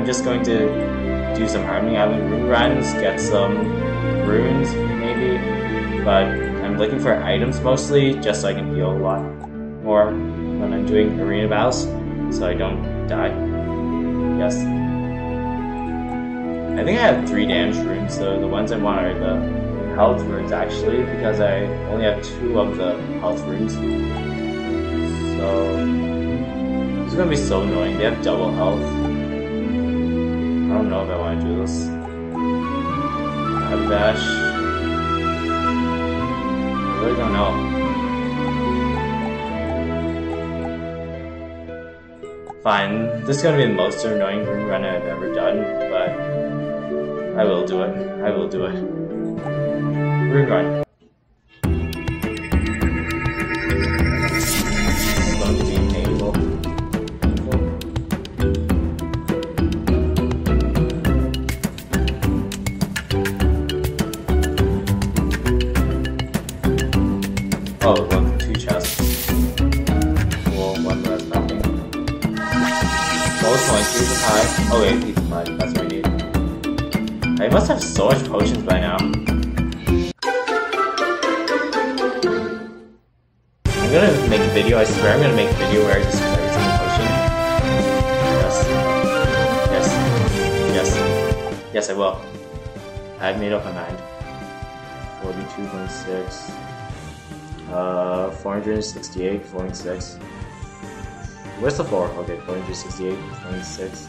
I'm just going to do some Harmony Island rune runs, get some runes maybe, but I'm looking for items mostly just so I can heal a lot more when I'm doing arena battles so I don't die. Yes. I think I have three damage runes though. The ones I want are the health runes actually because I only have two of the health runes. So it's gonna be so annoying. They have double health. I don't know if I want to do this. Abash. I really don't know. Fine, this is gonna be the most annoying run I've ever done, but I will do it. I will do it. Rune run. Oh, look, two chests. Cool, one less nothing. Most points, here's a pie. Oh wait, pizza pie, that's what I need. I must have so much potions by now. I'm gonna make a video, I swear I'm gonna make a video where I just every single potion. Yes. Yes. Yes. Yes, I will. I've made up my mind. 42.6. Uh, 468, 46. Where's the 4? Okay, 468, 26.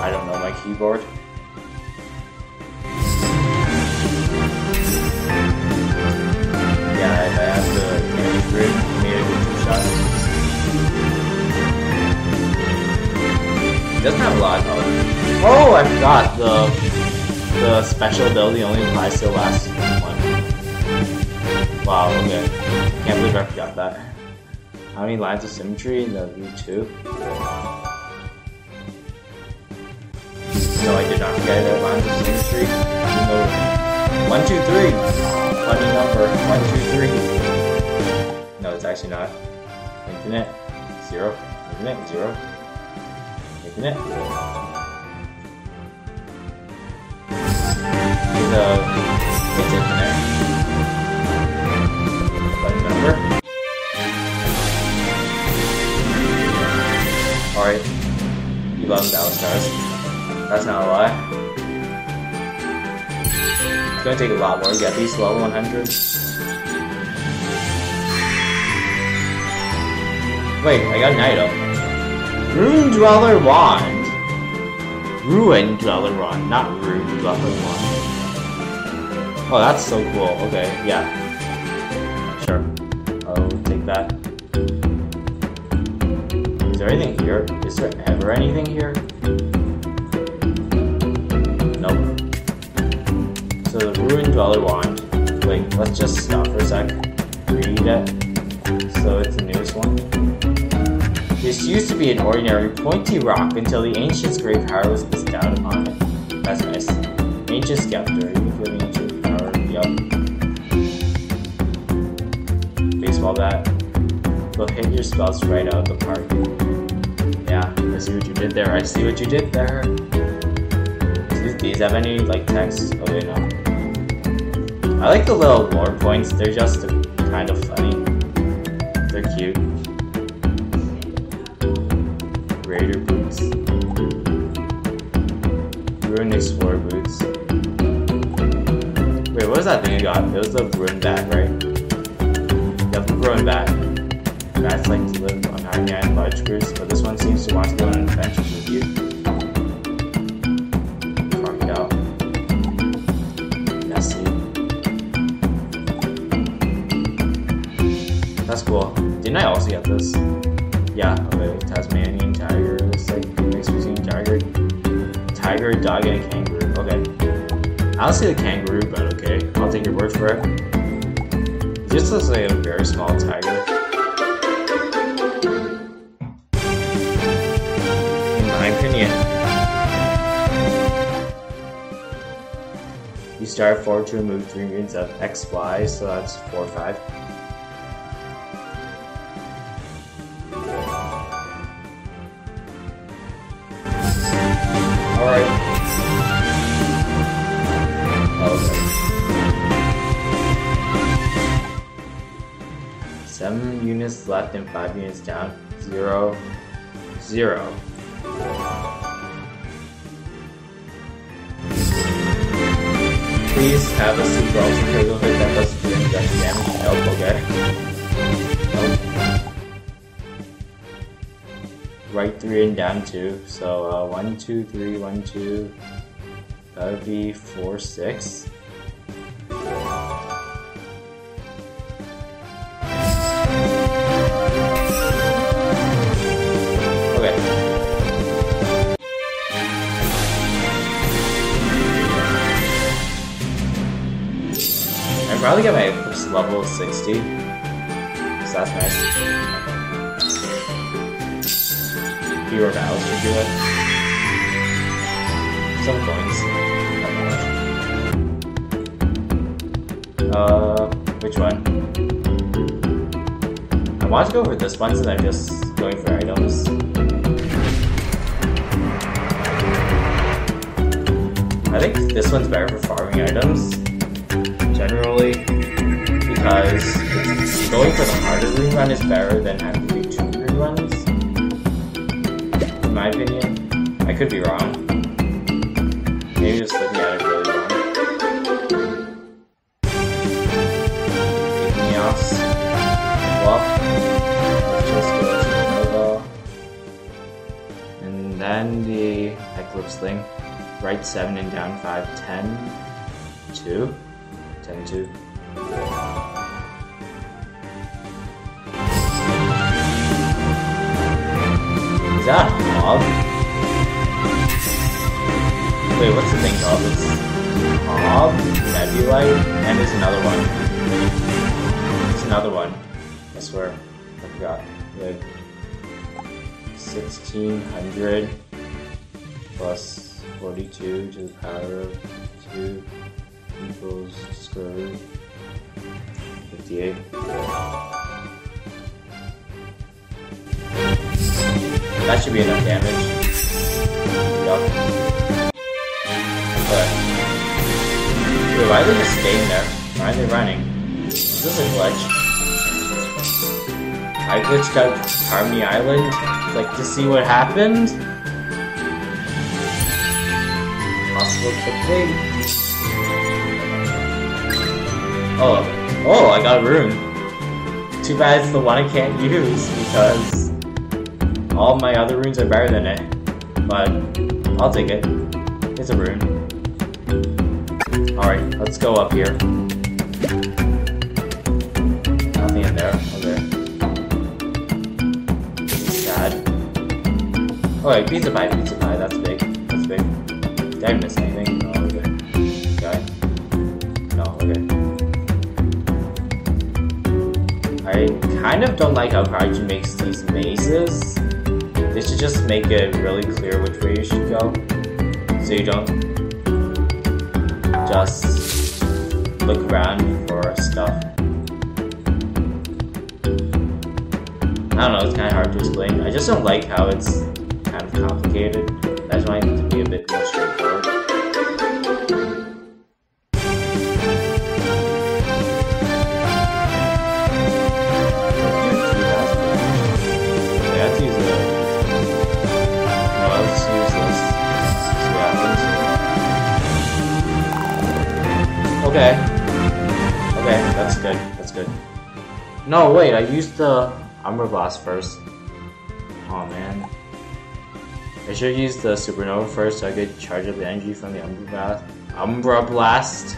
I don't know my keyboard. Yeah, if I have the damage grid, made two shot. Doesn't have a lot of. Oh, I forgot the the special ability only applies to the last. Wow, okay. Can't believe I forgot that. How many lines of symmetry in the V2? No, I did not forget that lines of symmetry. Though one, two, three. Funny number. One, two, three. No, it's actually not. Infinite. Zero. Infinite. Zero. Infinite. Uh, it's infinite. Alright. You love Battle Stars. That's not a lie. It's gonna take a lot more to get these level 100. Wait, I got an item. Rune Dweller Wand. Ruin Dweller Wand, not Rune Dweller Wand. Oh, that's so cool. Okay, yeah. Is there ever anything here? Nope. So the Ruined Dweller Wand. Wait, let's just stop for a sec. Read it. So it's the newest one. This used to be an ordinary pointy rock until the Ancient's great power was bestowed upon it. That's nice. Ancient Scepter. The ancient power. Yup. Baseball bat. Will hit your spells right out of the park. Yeah, I see what you did there. I see what you did there. Do these have any like text? Oh wait, no. I like the little lore points. They're just kind of funny. They're cute. Raider boots. Ruined Explorer boots. Wait, what was that thing you got? It was the ruined bat, right? Yep, ruined bat. Bats like to live Harmony Island large groups, but this one seems to want to go on adventures with you. That's cool. Didn't I also get this? Yeah, okay. Tasmanian tiger. It's like a mix between tiger, tiger, dog, and kangaroo. Okay. I don't see the kangaroo, but okay. I'll take your word for it. It just looks like a very small tiger. Start forward to remove three units of XY, so that's 4 5. Alright. Okay. Seven units left and five units down. Zero. Zero. Please have a super ultra critical hit that does 300 damage. Nope, okay. Nope. Right three and down two. So uh, one, two, three, one, two. That would be four, six. I'd probably get my level 60. So that's nice. Hero battles should do it. Some coins. Uh, which one? I want to go for this one since I'm just going for items. I think this one's better for farming items generally because going for the harder rerun is better than having to do two reruns. In my opinion, I could be wrong. Maybe just looking at it really wrong. Well, let's just go to Nova. And then the Eclipse thing. Right 7 and down 5, 10, 2. 10 2. Is that a mob? Wait, what's the thing called? It's Mob, Nebulite, and there's another one. There's another one. I swear. I forgot. Wait. 1600 plus 42 to the power of 2 equals square root 58. That should be enough damage. Yup. But wait, why are they just staying there? Why are they running? Is this a glitch? I glitched out Harmony Island, like to see what happened. Possible clickbait. Oh, oh, I got a rune. Too bad it's the one I can't use because all my other runes are better than it. But I'll take it. It's a rune. Alright, let's go up here. Nothing in there. Okay. Sad. Alright, pizza pie, pizza pie. That's big. That's big. Did I miss anything? Kind of don't like how Kaiju makes these mazes. They should just make it really clear which way you should go. So you don't just look around for stuff. I don't know, it's kind of hard to explain. I just don't like how it's kind of complicated. I just want it to be a bit more straightforward. Okay. Okay, that's good. That's good. No, wait, I used the Umbra Blast first. Oh man. I should use the Supernova first so I could charge up the energy from the Umbra Blast. Umbra Blast!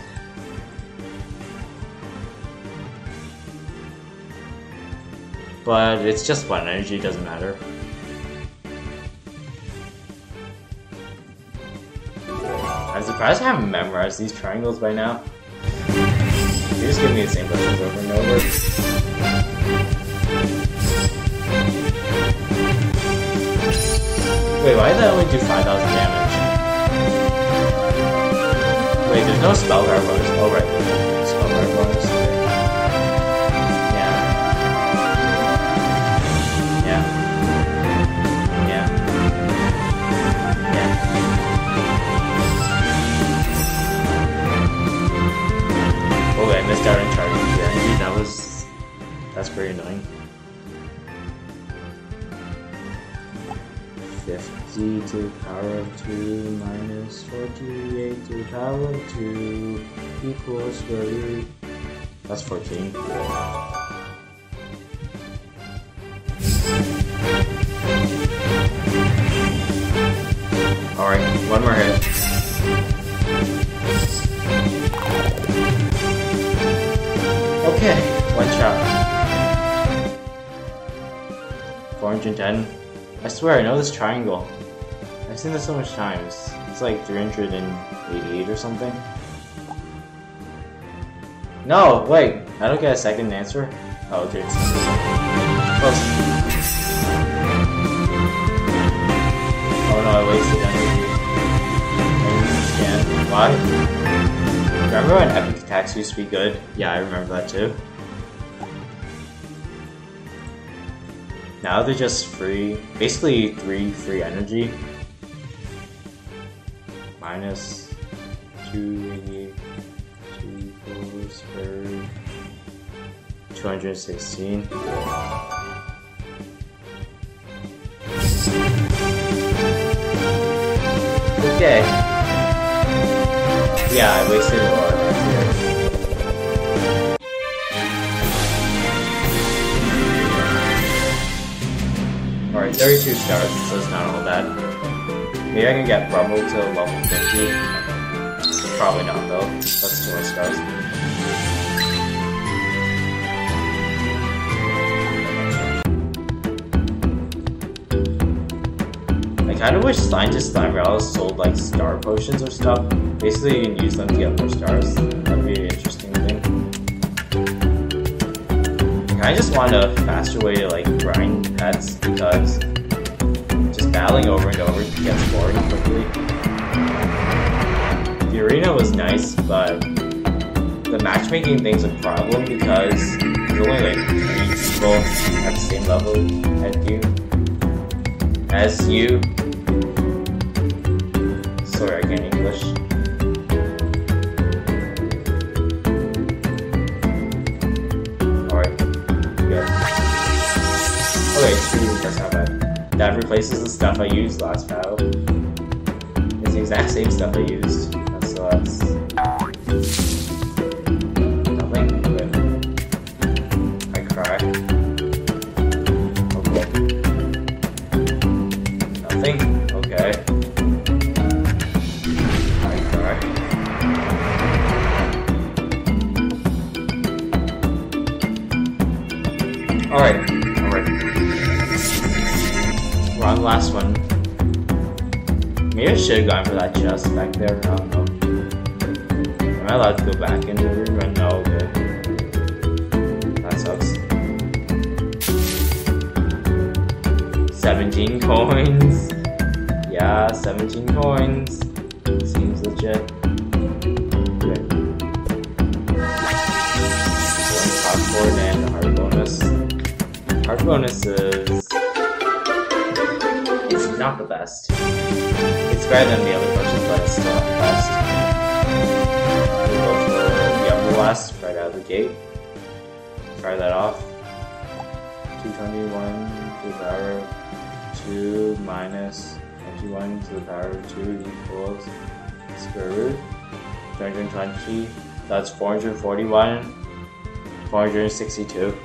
But it's just one energy, doesn't matter. I'm surprised I haven't memorized these triangles by now. You just give me the same questions over and over. Wait, why did that only do 5,000 damage? Wait, there's no spell power bonus. Oh, right, there's no spell power bonus. That's pretty annoying. 50 to the power of 2 minus 48 to the power of 2 equals square root. That's 14. Alright, one more hit. Okay, one shot. 410. I swear, I know this triangle. I've seen this so much times. It's like 388 or something. No, wait. I don't get a second answer. Oh, dude. Close. Oh. oh no, I wasted energy. I understand. Why? Remember when epic attacks used to be good? Yeah, I remember that too. Now they're just free, basically three free energy. Minus 288, 2, 4, square, 216. Okay. Yeah, I wasted Alright, 32 stars, so it's not all bad. Maybe I can get Rumble to level 50. Probably not though. That's two more stars. I kinda wish Scientist Slimerella sold like star potions or stuff. Basically you can use them to get more stars. That'd be an interesting thing. I just want a faster way to like grind pets because just battling over and over gets boring quickly. The arena was nice, but the matchmaking thing's a problem because there's only like three people at the same level as you. As you. Sorry, I can't English. That's not. That replaces the stuff I used last battle. It's the exact same stuff I used. That's so that's nothing. I cry. Okay. Nothing. Okay. I cry. Alright. We're last one. Maybe I should have gone for that chest back there. I don't know. Am I allowed to go back into the room? Right? No, okay. That sucks. 17 coins. Yeah, 17 coins. Seems legit. Good. One popcorn and a heart bonus. Heart bonus is. Not the best. It's better than the other version, but it's still not the best. Go for the Umbra Blast right out of the gate. Try that off. 221 to the power of 2 minus 21 to the power of 2 equals square root 220. That's 441. 462.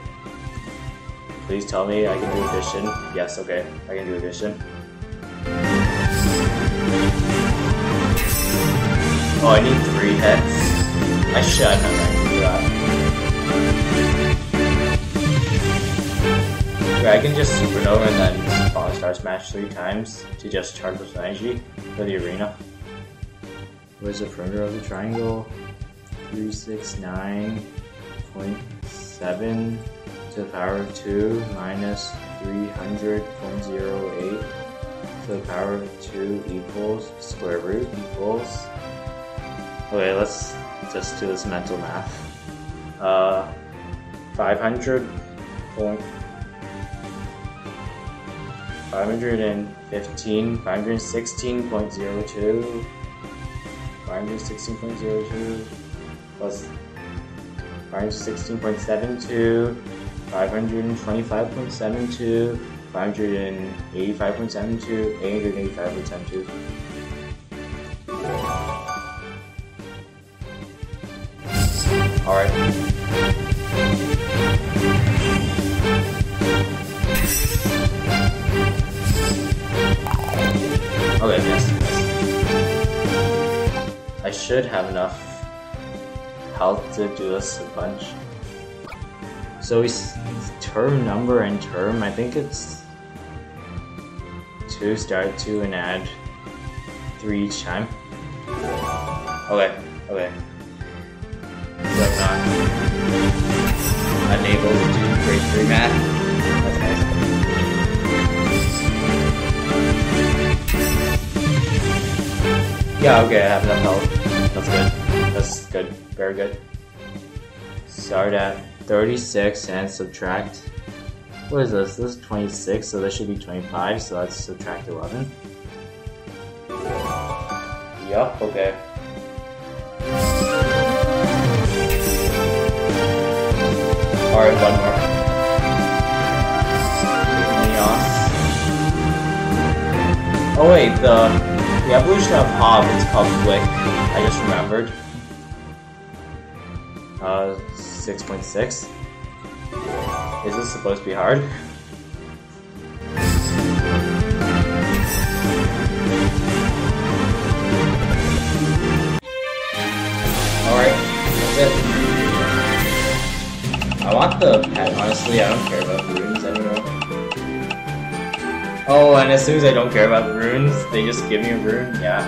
Please tell me I can do addition. Yes, okay. I can do addition. Oh, I need three hits. I should have meant to do that. I can just supernova and then follow star smash three times to just charge with energy for the arena. Where's the perimeter of the triangle? 369.7 to the power of 2 minus 300.08 to the power of 2 equals square root equals. Okay, let's just do this mental math. Uh, 500 point. 515, 516.02, 516.02 plus 516.72 525.72, 585.72, 885.72. Alright. Okay, yes, yes. I should have enough health to do this a bunch. So it's term number and term, I think it's two, start two and add three each time. Okay, okay. I'm not unable to do grade three math. That's nice. Yeah, okay, I have enough health. That's good. That's good. Very good. Start at 36 and subtract. What is this? This is 26, so this should be 25, so let's subtract 11. Yup, okay. Alright, one more. Oh wait, the, the evolution of Hob is called Flick. I just remembered. Uh, 6.6. Is this supposed to be hard? I want the pet, honestly, I don't care about the runes anymore. Oh, and as soon as I don't care about the runes, they just give me a rune? Yeah.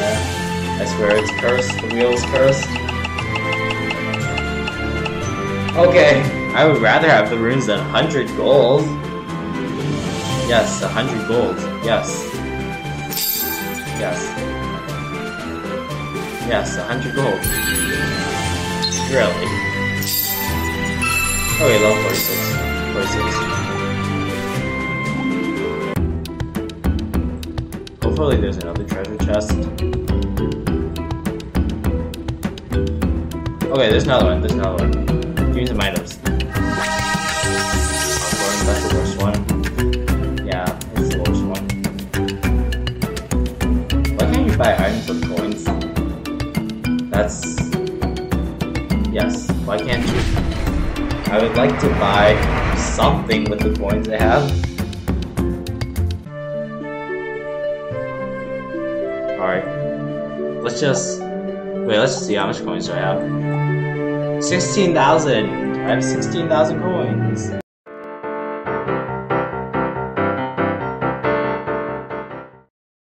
Yeah. I swear it's cursed, the wheel's cursed. Okay, I would rather have the runes than 100 gold. Yes, 100 gold. Yes. Yes. Yes, 100 gold. Really. Okay, level 46. 46. Hopefully there's another treasure chest. Okay, there's another one, there's another one. Me some items. Like to buy something with the coins I have. Alright. Let's just... Wait, let's see how much coins do I have. 16,000! I have 16,000 coins!